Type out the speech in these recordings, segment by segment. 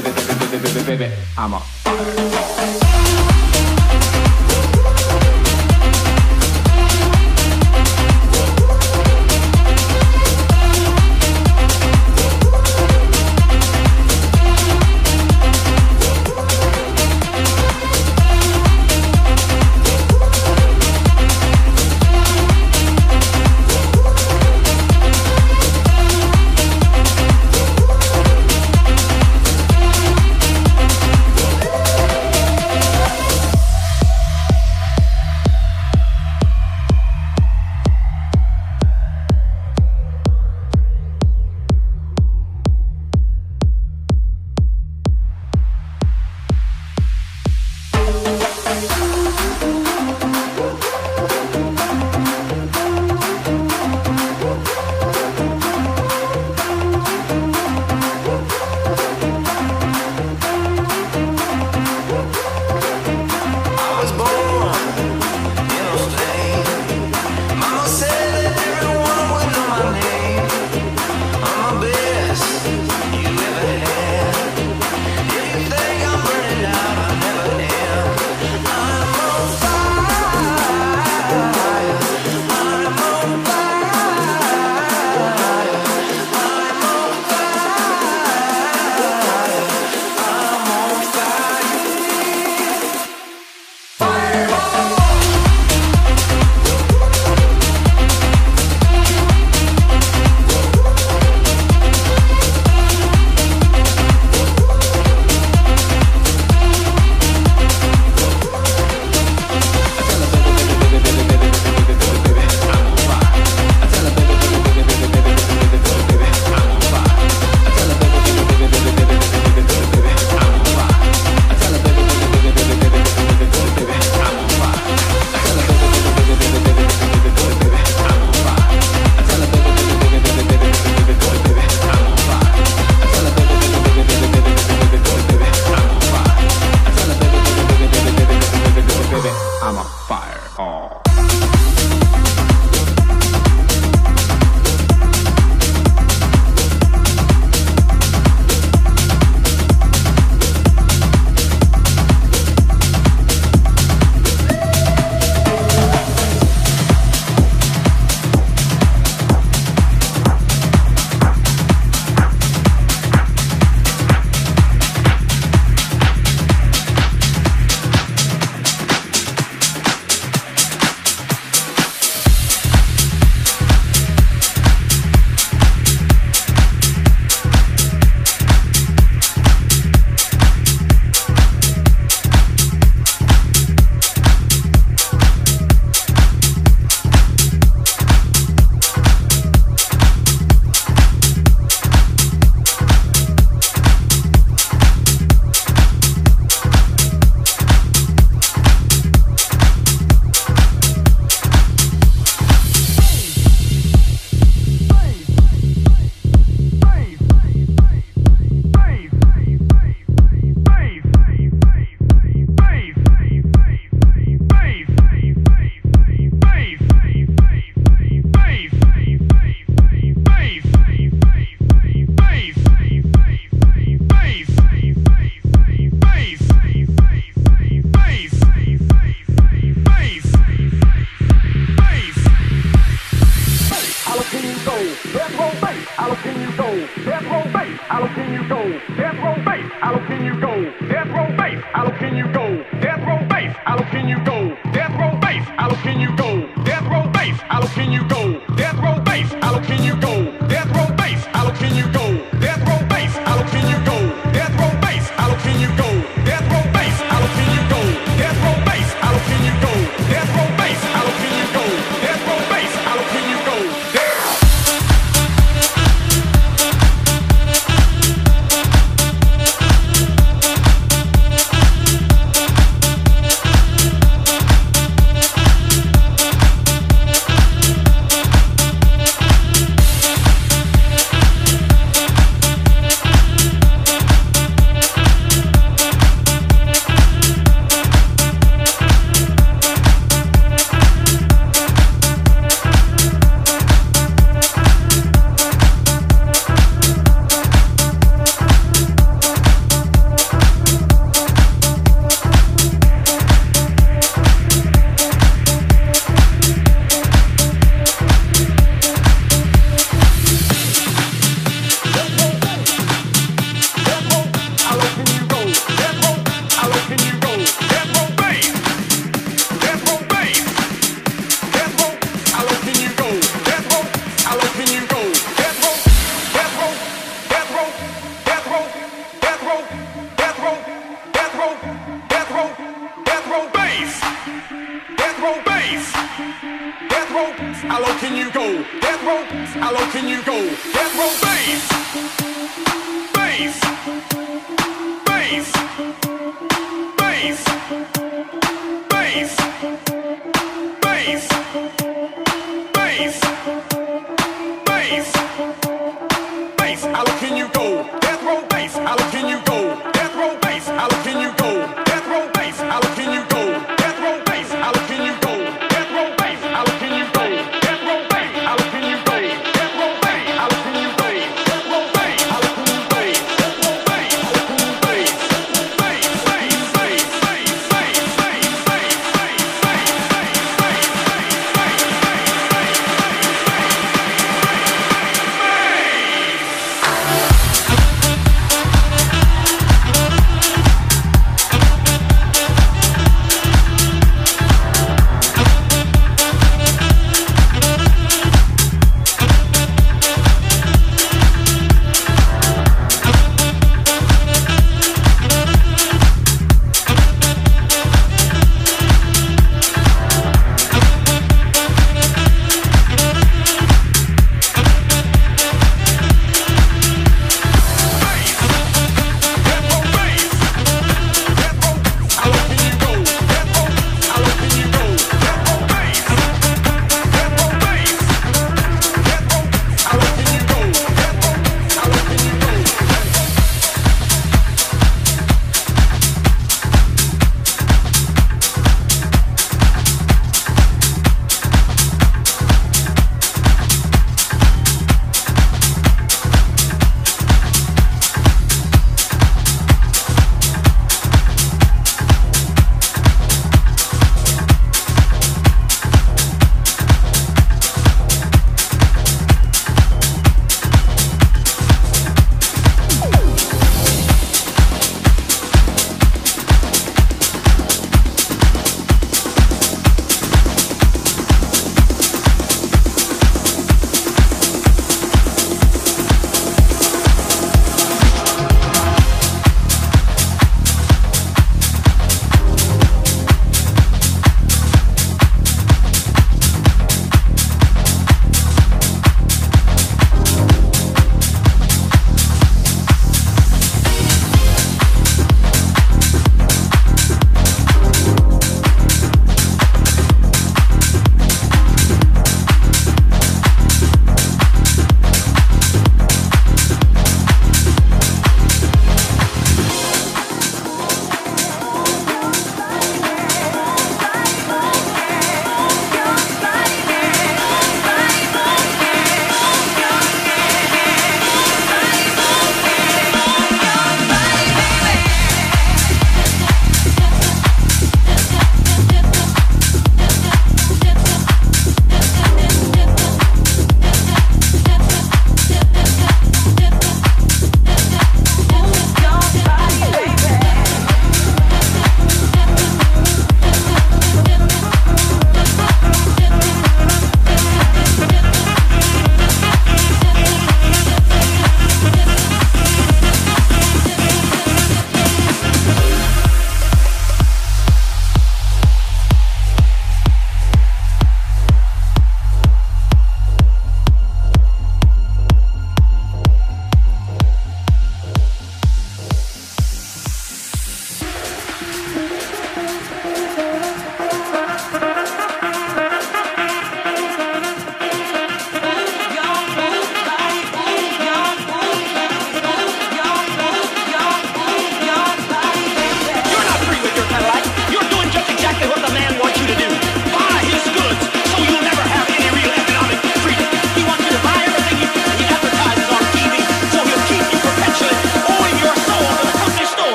baby, baby,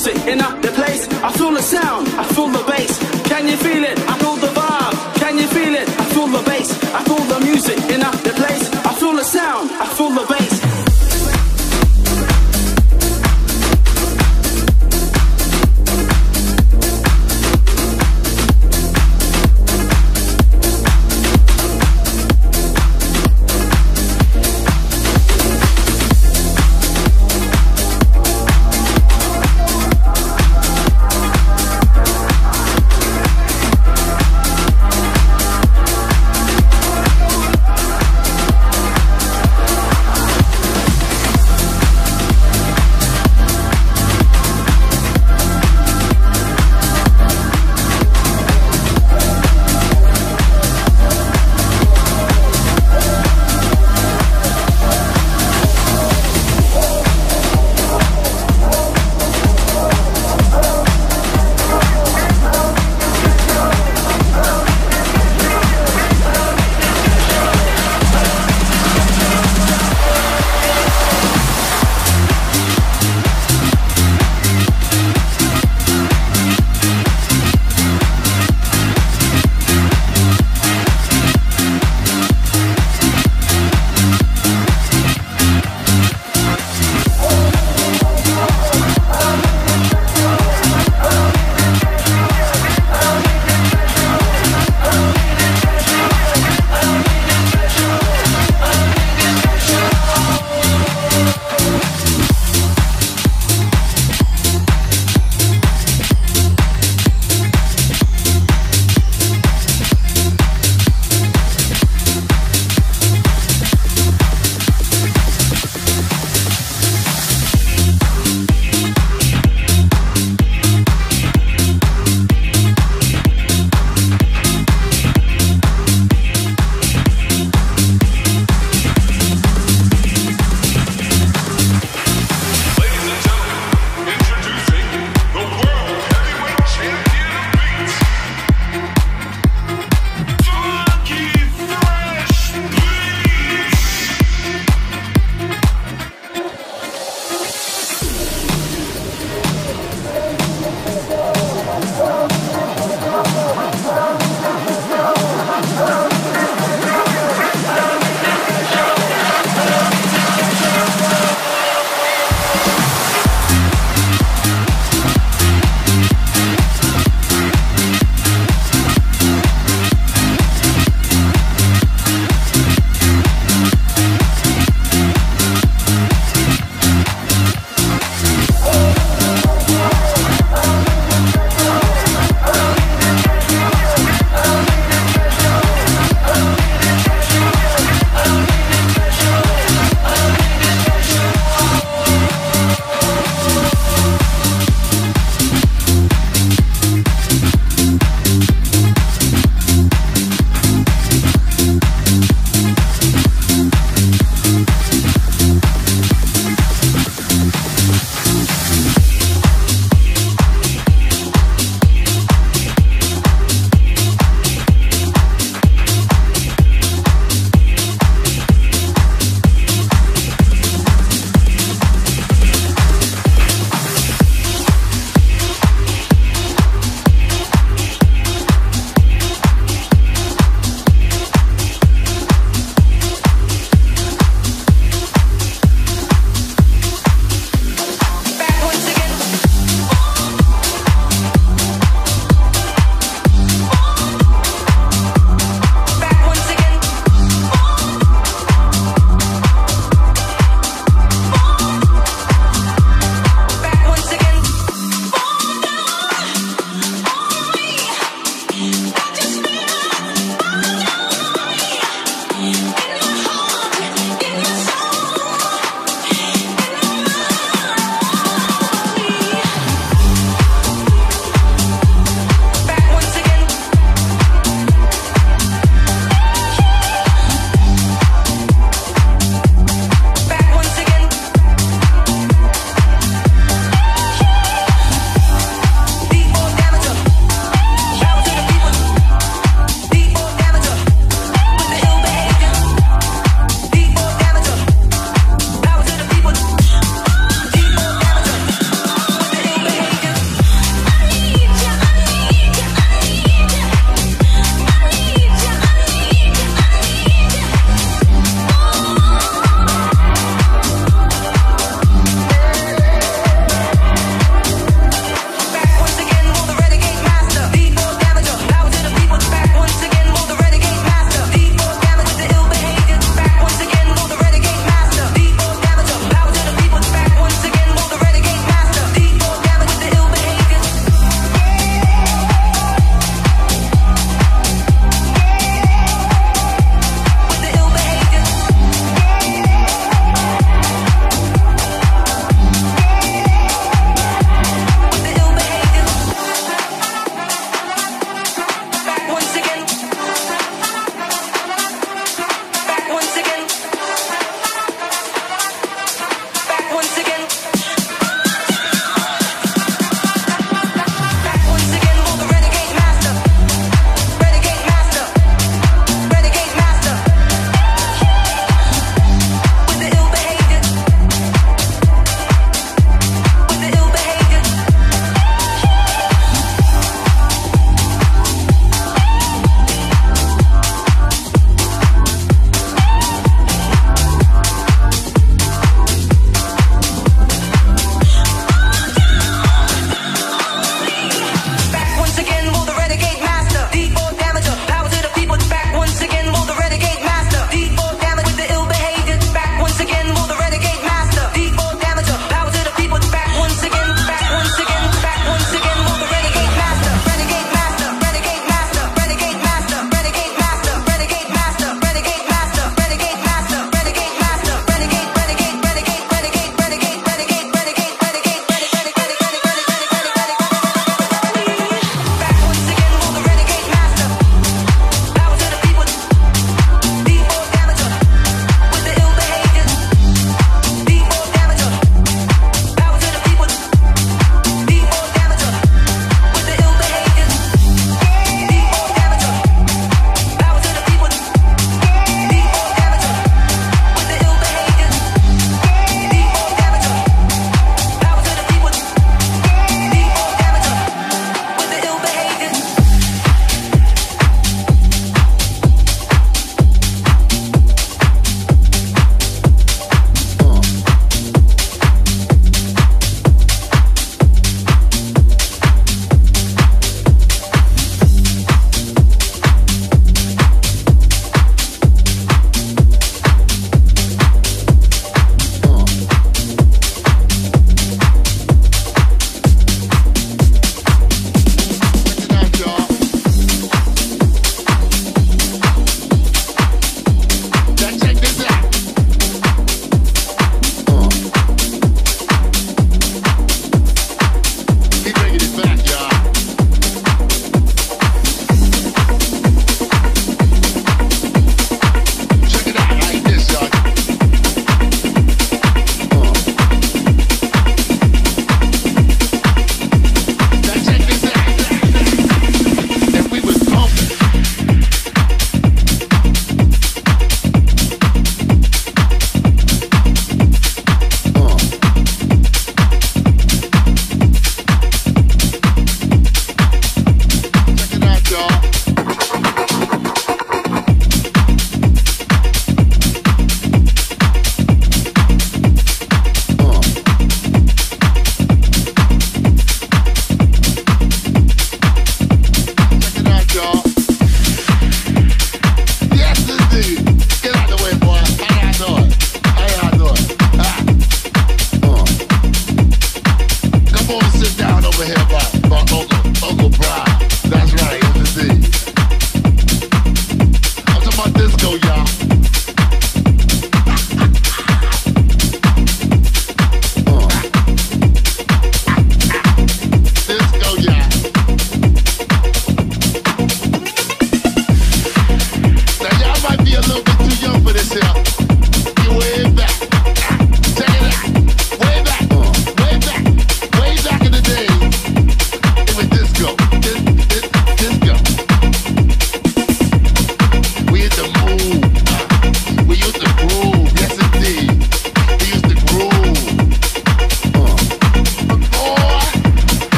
music in the place. I feel the sound, I feel the bass. Can you feel it? I feel the vibe. Can you feel it? I feel the bass. I feel the music in the place. I feel the sound, I feel the bass.